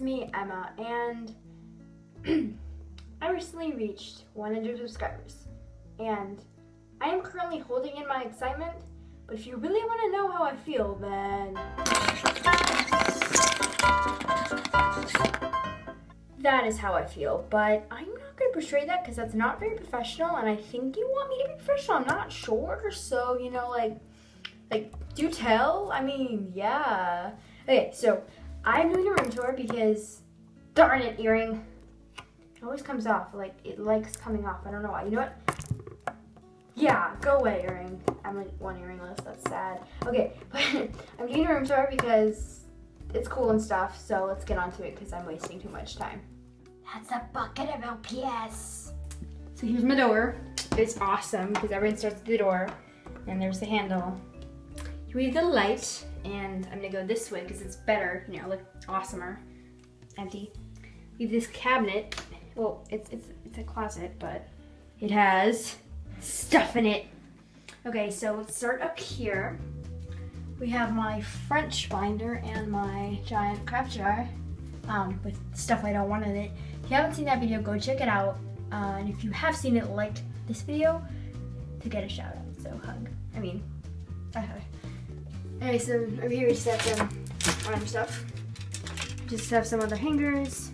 me, Emma, and I recently reached 100 subscribers. And I am currently holding in my excitement, but if you really want to know how I feel, then. That is how I feel, but I'm not going to portray that because that's not very professional, and I think you want me to be professional. I'm not sure, so you know, like, like, do tell. I mean, yeah. Okay, so I'm doing a room tour because, darn it, earring. It always comes off. Like, it likes coming off. I don't know why. You know what? Yeah, go away, earring. I'm like one earring less. That's sad. Okay, but I'm doing a room tour because it's cool and stuff. So let's get on to it because I'm wasting too much time. That's a bucket of LPS. So here's my door. It's awesome because everyone starts at the door. And there's the handle. You have the light, and I'm gonna go this way because it's better, you know, look awesomer. Empty. Leave this cabinet. Well, it's it's it's a closet, but it has stuff in it. Okay, so let's start up here. We have my French binder and my giant craft jar um, with stuff I don't want in it. If you haven't seen that video, go check it out. Uh, and if you have seen it, like this video to get a shout out. So hug. I mean, I hug. Okay, so over here we just have some random stuff. Just have some other hangers,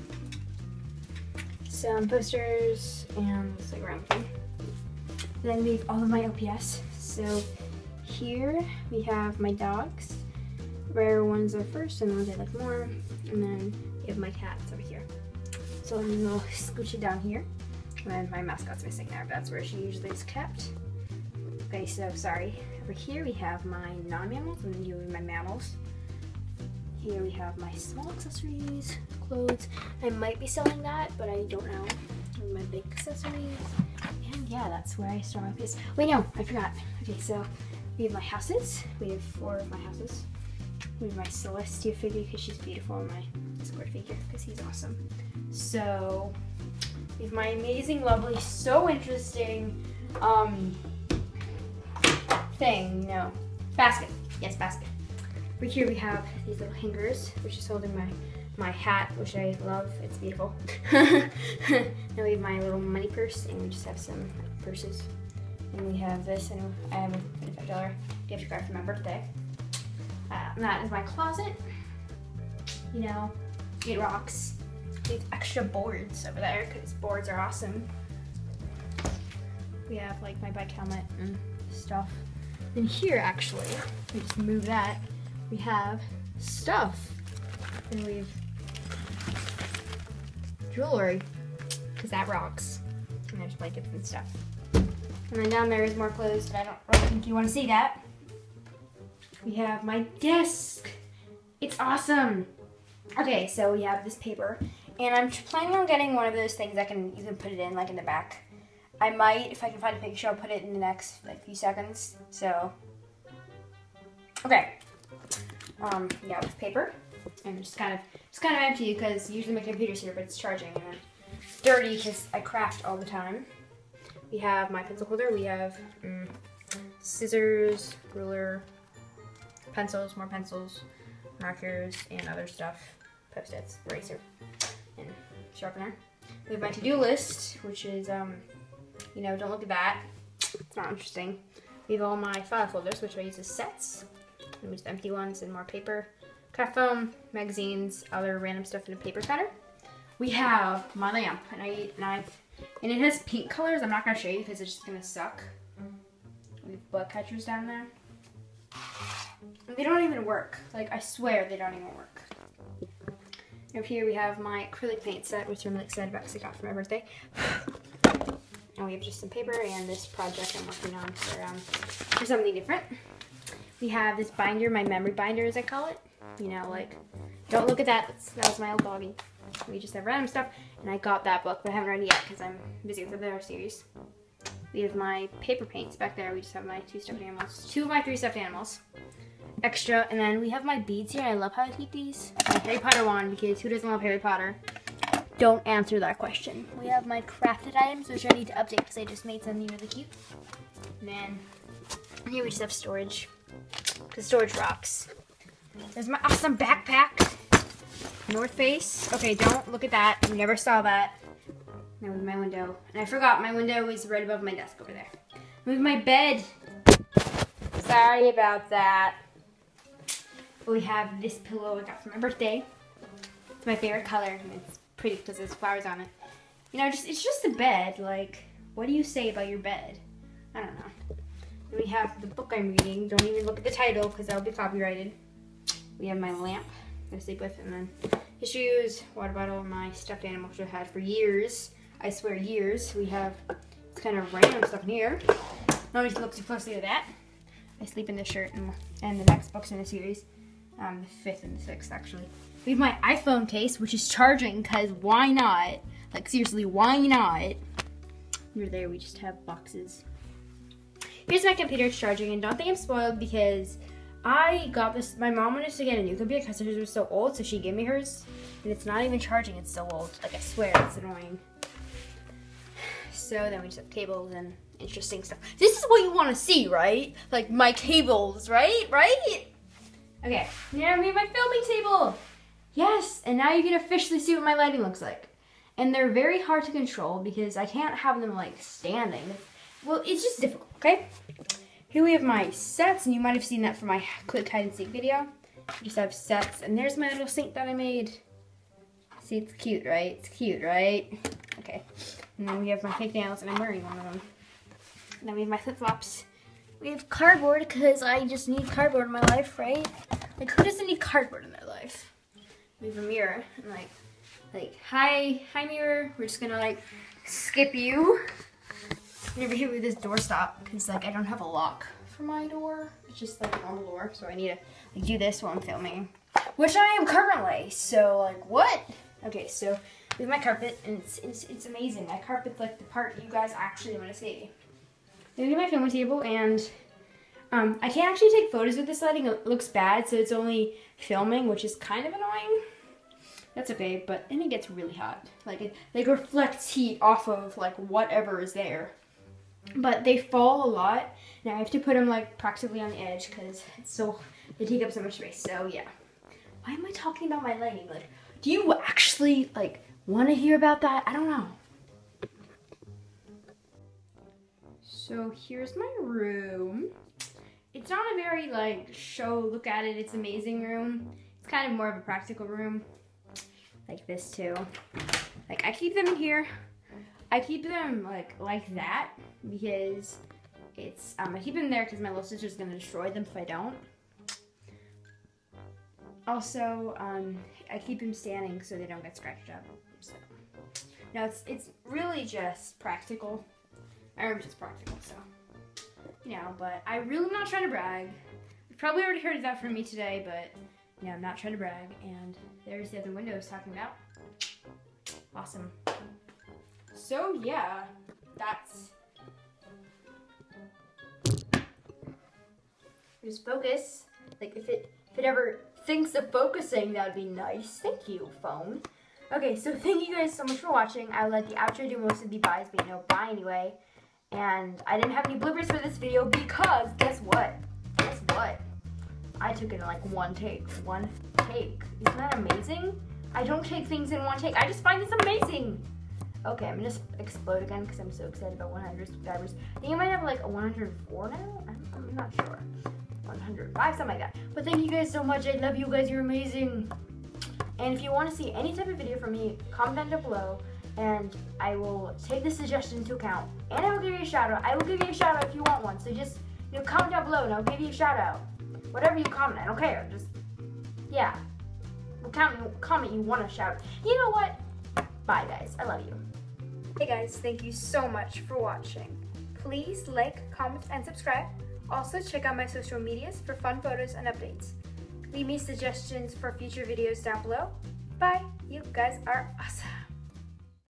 some posters, and this like random thing. Then we have all of my LPS. So here we have my dogs. Rare ones are first and the ones I like more. And then we have my cats over here. So I'm gonna scooch it down here. And then my mascot's missing there, but that's where she usually is kept. Okay, so sorry. Over here we have my non-mammals and then you have my mammals. Here we have my small accessories, clothes. I might be selling that, but I don't know. And my big accessories. And yeah, that's where I store my piece. Wait, no, I forgot. Okay, so we have my houses. We have four of my houses. We have my Celestia figure because she's beautiful and my Square figure because he's awesome. So we have my amazing, lovely, so interesting um, thing. No, basket. Yes, basket. Right here we have these little hangers, which is holding my my hat, which I love. It's beautiful. then we have my little money purse, and we just have some like, purses. And we have this, and I have a $25 gift card for my birthday. Uh, that is my closet. You know, it rocks. We have extra boards over there because boards are awesome. We have like my bike helmet and stuff. And here actually, we just move that. We have stuff. And we've jewelry because that rocks. And there's blankets and stuff. And then down there is more clothes, but I don't really think you want to see that. We have my desk. It's awesome. Okay, so we have this paper, and I'm planning on getting one of those things that can you can put it in like in the back. I might, if I can find a picture, I'll put it in the next like few seconds. So, okay. Um, yeah, with paper, and just kind of it's kind of empty because usually my computer's here, but it's charging and dirty because I craft all the time. We have my pencil holder. We have mm, scissors, ruler, pencils, more pencils, markers, and other stuff. Post-its, eraser, and sharpener. We have my to-do list, which is, um, you know, don't look at that. It's not interesting. We have all my file folders, which I use as sets. And have empty ones and more paper. Craft foam, magazines, other random stuff in a paper cutter. We have my lamp, and I, I and it has pink colors. I'm not gonna show you because it's just gonna suck. We have bug catchers down there. They don't even work. Like, I swear they don't even work. Over here we have my acrylic paint set, which I'm really excited about because I got for my birthday. and we have just some paper and this project I'm working on for, um, for something different. We have this binder, my memory binder as I call it. You know, like, don't look at that. That's, that was my old doggy. We just have random stuff. And I got that book, but I haven't read it yet because I'm busy with the other series. We have my paper paints back there. We just have my two stuffed animals. Two of my three stuffed animals. Extra. And then we have my beads here. I love how I keep these. My Harry Potter wand because who doesn't love Harry Potter? Don't answer that question. We have my crafted items, which I need to update because I just made something really cute. Then here we just have storage. Because storage rocks. There's my awesome backpack. North Face. Okay, don't look at that. You never saw that. Now with my window. And I forgot my window is right above my desk over there. Move my bed. Sorry about that. We have this pillow I got for my birthday. It's my favorite color it's pretty because there's flowers on it. You know, just it's just a bed. Like, what do you say about your bed? I don't know. Then we have the book I'm reading. Don't even look at the title because that'll be copyrighted. We have my lamp I sleep with, and then his shoes, water bottle, my stuffed animal which I've had for years. I swear years. We have it's kind of random stuff in here. Not need to look too closely at that. I sleep in this shirt and, and the next books in the series. Um, the fifth and the sixth actually. We have my iPhone case, which is charging because why not? Like seriously, why not? Under there we just have boxes. Here's my computer, it's charging, and don't think I'm spoiled because I got this, my mom wanted to get a new computer because hers was so old, so she gave me hers, and it's not even charging, it's so old. Like, I swear, it's annoying. So then we just have cables and interesting stuff. This is what you want to see, right? Like, my cables, right? Right? Okay, now we have my filming table. Yes, and now you can officially see what my lighting looks like. And they're very hard to control because I can't have them, like, standing. Well, it's just difficult, okay? Here we have my sets, and you might have seen that from my quick hide and seek video. Just have sets, and there's my little sink that I made. See, it's cute, right? It's cute, right? Okay. And then we have my fake nails, and I'm wearing one of them. And then we have my flip-flops. We have cardboard, because I just need cardboard in my life, right? Like, who doesn't need cardboard in their life? We have a mirror, and like, like, hi, hi mirror. We're just gonna like skip you. Never hit with this door stop because like I don't have a lock for my door. It's just like a normal door, so I need to like, do this while I'm filming, which I am currently. So like what? Okay, so with my carpet, and it's, it's, it's amazing. My carpet's like the part you guys actually want to see. Then my filming table, and um, I can't actually take photos with this lighting. It looks bad, so it's only filming, which is kind of annoying. That's okay, but then it gets really hot. Like it like reflects heat off of like whatever is there. But they fall a lot and I have to put them like practically on the edge because it's so they take up so much space. So yeah. Why am I talking about my lighting? Like do you actually like want to hear about that? I don't know. So here's my room it's not a very like show look at it it's amazing room it's kind of more of a practical room like this too like I keep them here I keep them like like that because it's um, I keep them there because my little sister's gonna destroy them if I don't. Also, um, I keep them standing so they don't get scratched up. So now it's it's really just practical. I'm just practical, so you know. But I really am not trying to brag. You've probably already heard that from me today, but yeah, I'm not trying to brag. And there's the other window I was talking about. Awesome. So yeah, that's just focus. Like if it if it ever thinks of focusing, that'd be nice. Thank you, phone. Okay, so thank you guys so much for watching. I'll let the outro do most of the buys, but you know, bye anyway. And I didn't have any bloopers for this video because guess what? Guess what? I took it in like one take. One take. Isn't that amazing? I don't take things in one take. I just find this amazing. Okay, I'm gonna explode again because I'm so excited about 100 subscribers. I think I might have like a 104 now. I'm, I'm not sure. 105, something like that. But thank you guys so much. I love you guys. You're amazing. And if you want to see any type of video from me, comment down below and I will take the suggestion into account. And I will give you a shout out. I will give you a shout out if you want one. So just you know, comment down below and I'll give you a shout out. Whatever you comment, I don't care. Just yeah. Comment, comment you want to shout. You know what? Bye guys. I love you. Hey guys, thank you so much for watching. Please like, comment, and subscribe. Also, check out my social medias for fun photos and updates. Leave me suggestions for future videos down below. Bye! You guys are awesome!